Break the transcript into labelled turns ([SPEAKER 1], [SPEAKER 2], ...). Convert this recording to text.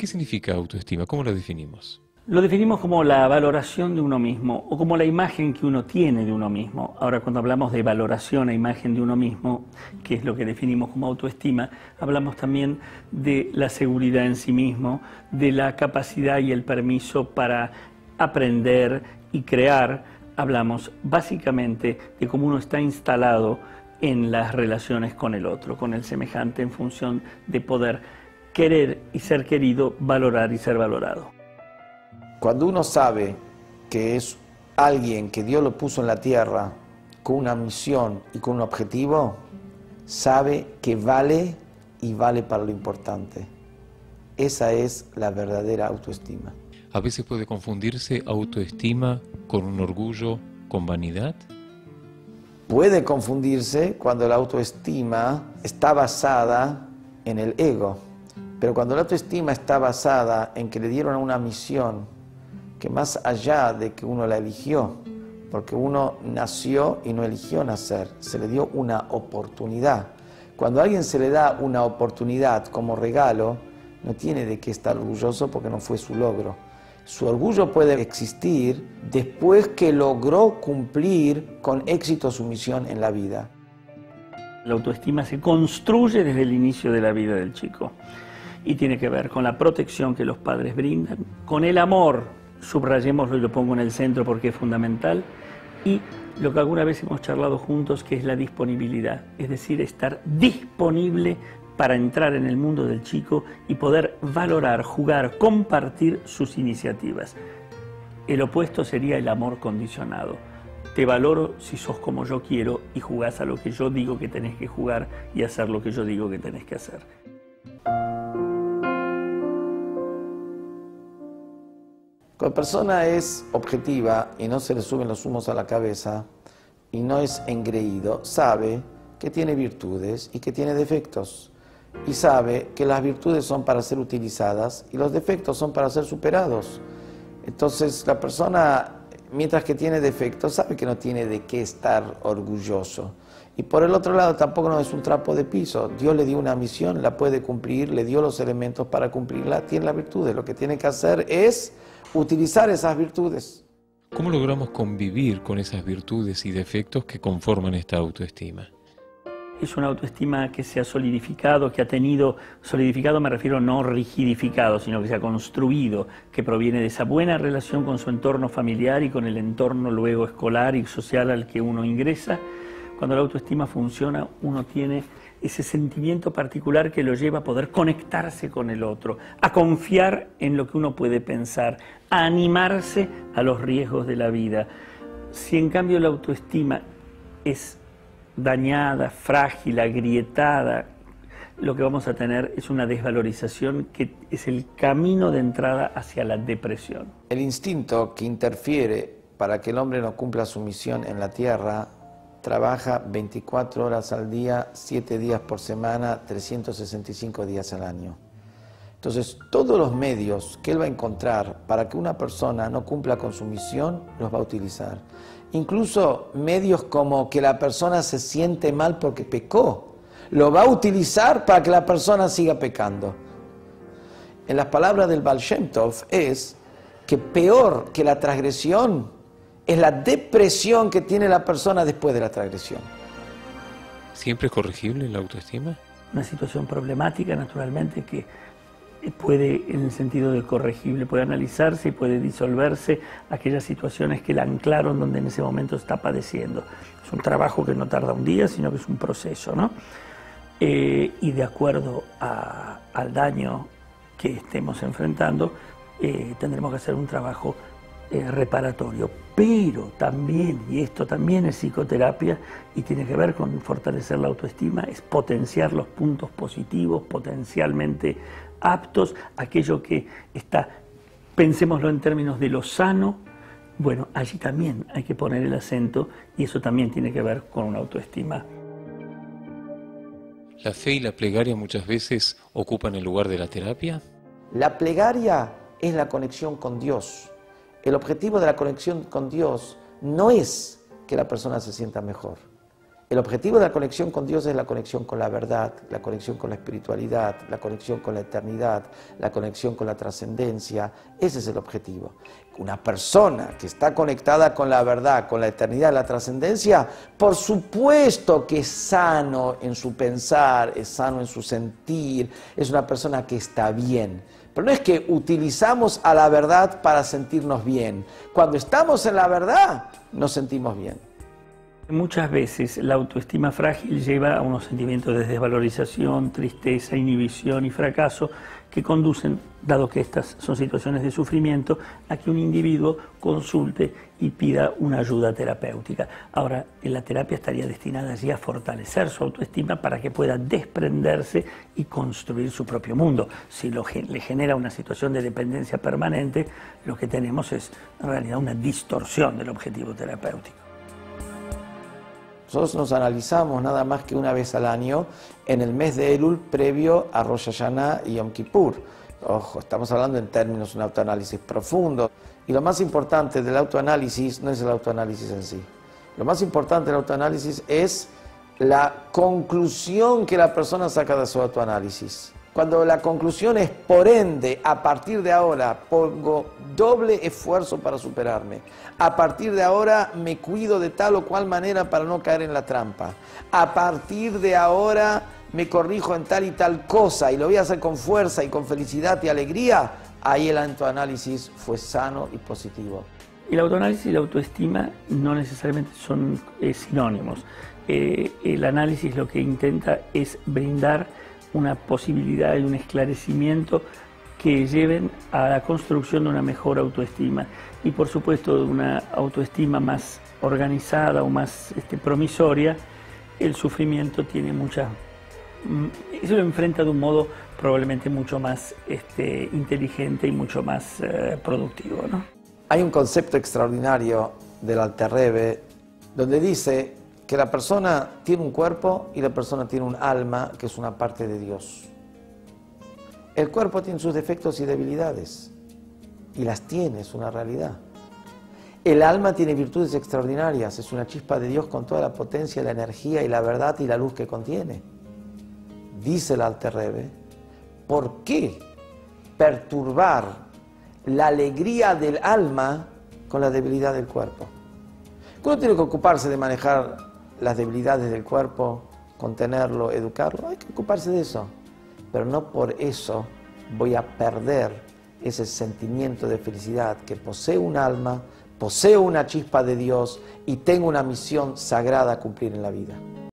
[SPEAKER 1] ¿Qué significa autoestima? ¿Cómo lo definimos?
[SPEAKER 2] Lo definimos como la valoración de uno mismo o como la imagen que uno tiene de uno mismo. Ahora, cuando hablamos de valoración e imagen de uno mismo, que es lo que definimos como autoestima, hablamos también de la seguridad en sí mismo, de la capacidad y el permiso para aprender y crear. Hablamos básicamente de cómo uno está instalado en las relaciones con el otro, con el semejante, en función de poder querer y ser querido, valorar y ser valorado.
[SPEAKER 3] Cuando uno sabe que es alguien que Dios lo puso en la tierra con una misión y con un objetivo, sabe que vale y vale para lo importante. Esa es la verdadera autoestima.
[SPEAKER 1] A veces puede confundirse autoestima con un orgullo, con vanidad.
[SPEAKER 3] Puede confundirse cuando la autoestima está basada en el ego, pero cuando la autoestima está basada en que le dieron una misión, que más allá de que uno la eligió, porque uno nació y no eligió nacer, se le dio una oportunidad. Cuando a alguien se le da una oportunidad como regalo, no tiene de qué estar orgulloso porque no fue su logro. Su orgullo puede existir después que logró cumplir con éxito su misión en la vida.
[SPEAKER 2] La autoestima se construye desde el inicio de la vida del chico y tiene que ver con la protección que los padres brindan, con el amor subrayémoslo y lo pongo en el centro porque es fundamental, y lo que alguna vez hemos charlado juntos, que es la disponibilidad, es decir, estar disponible para entrar en el mundo del chico y poder valorar, jugar, compartir sus iniciativas. El opuesto sería el amor condicionado. Te valoro si sos como yo quiero y jugás a lo que yo digo que tenés que jugar y hacer lo que yo digo que tenés que hacer.
[SPEAKER 3] Cuando la persona es objetiva y no se le suben los humos a la cabeza y no es engreído, sabe que tiene virtudes y que tiene defectos. Y sabe que las virtudes son para ser utilizadas y los defectos son para ser superados. Entonces la persona, mientras que tiene defectos, sabe que no tiene de qué estar orgulloso. Y por el otro lado, tampoco no es un trapo de piso. Dios le dio una misión, la puede cumplir, le dio los elementos para cumplirla, tiene las virtudes. Lo que tiene que hacer es utilizar esas virtudes.
[SPEAKER 1] ¿Cómo logramos convivir con esas virtudes y defectos que conforman esta autoestima?
[SPEAKER 2] Es una autoestima que se ha solidificado, que ha tenido, solidificado me refiero no rigidificado, sino que se ha construido, que proviene de esa buena relación con su entorno familiar y con el entorno luego escolar y social al que uno ingresa. Cuando la autoestima funciona, uno tiene ese sentimiento particular que lo lleva a poder conectarse con el otro, a confiar en lo que uno puede pensar, a animarse a los riesgos de la vida. Si en cambio la autoestima es dañada, frágil, agrietada, lo que vamos a tener es una desvalorización que es el camino de entrada hacia la depresión.
[SPEAKER 3] El instinto que interfiere para que el hombre no cumpla su misión en la tierra trabaja 24 horas al día, 7 días por semana, 365 días al año. Entonces, todos los medios que él va a encontrar para que una persona no cumpla con su misión, los va a utilizar. Incluso medios como que la persona se siente mal porque pecó, lo va a utilizar para que la persona siga pecando. En las palabras del Baal es que peor que la transgresión es la depresión que tiene la persona después de la transgresión.
[SPEAKER 1] ¿Siempre es corregible la autoestima?
[SPEAKER 2] Una situación problemática, naturalmente, que puede, en el sentido de corregible, puede analizarse y puede disolverse aquellas situaciones que la anclaron donde en ese momento está padeciendo. Es un trabajo que no tarda un día, sino que es un proceso, ¿no? Eh, y de acuerdo al daño que estemos enfrentando, eh, tendremos que hacer un trabajo eh, reparatorio, pero también, y esto también es psicoterapia y tiene que ver con fortalecer la autoestima, es potenciar los puntos positivos, potencialmente aptos, aquello que está, pensémoslo en términos de lo sano, bueno, allí también hay que poner el acento y eso también tiene que ver con una autoestima.
[SPEAKER 1] ¿La fe y la plegaria muchas veces ocupan el lugar de la terapia?
[SPEAKER 3] La plegaria es la conexión con Dios el objetivo de la conexión con Dios no es que la persona se sienta mejor. El objetivo de la conexión con Dios es la conexión con la verdad, la conexión con la espiritualidad, la conexión con la eternidad, la conexión con la trascendencia. Ese es el objetivo. Una persona que está conectada con la verdad, con la eternidad, la trascendencia, por supuesto que es sano en su pensar, es sano en su sentir, es una persona que está bien. No es que utilizamos a la verdad para sentirnos bien. Cuando estamos en la verdad, nos sentimos bien.
[SPEAKER 2] Muchas veces la autoestima frágil lleva a unos sentimientos de desvalorización, tristeza, inhibición y fracaso que conducen, dado que estas son situaciones de sufrimiento, a que un individuo consulte y pida una ayuda terapéutica. Ahora, la terapia estaría destinada allí a fortalecer su autoestima para que pueda desprenderse y construir su propio mundo. Si le genera una situación de dependencia permanente, lo que tenemos es en realidad una distorsión del objetivo terapéutico.
[SPEAKER 3] Nosotros nos analizamos nada más que una vez al año en el mes de Elul previo a Rosh Hashanah y Yom Kippur. Ojo, estamos hablando en términos de un autoanálisis profundo. Y lo más importante del autoanálisis no es el autoanálisis en sí. Lo más importante del autoanálisis es la conclusión que la persona saca de su autoanálisis. Cuando la conclusión es, por ende, a partir de ahora pongo doble esfuerzo para superarme. A partir de ahora me cuido de tal o cual manera para no caer en la trampa. A partir de ahora me corrijo en tal y tal cosa y lo voy a hacer con fuerza y con felicidad y alegría. Ahí el autoanálisis fue sano y positivo.
[SPEAKER 2] El autoanálisis y la autoestima no necesariamente son eh, sinónimos. Eh, el análisis lo que intenta es brindar una posibilidad y un esclarecimiento que lleven a la construcción de una mejor autoestima y por supuesto de una autoestima más organizada o más este, promisoria, el sufrimiento tiene mucha... Mm, eso lo enfrenta de un modo probablemente mucho más este, inteligente y mucho más eh, productivo.
[SPEAKER 3] Hay un concepto extraordinario del Alterrebe donde dice que la persona tiene un cuerpo y la persona tiene un alma que es una parte de Dios. El cuerpo tiene sus defectos y debilidades y las tiene, es una realidad. El alma tiene virtudes extraordinarias, es una chispa de Dios con toda la potencia, la energía y la verdad y la luz que contiene. Dice el Alterrebe, ¿por qué perturbar la alegría del alma con la debilidad del cuerpo? Uno tiene que ocuparse de manejar las debilidades del cuerpo, contenerlo, educarlo, hay que ocuparse de eso. Pero no por eso voy a perder ese sentimiento de felicidad que posee un alma, posee una chispa de Dios y tengo una misión sagrada a cumplir en la vida.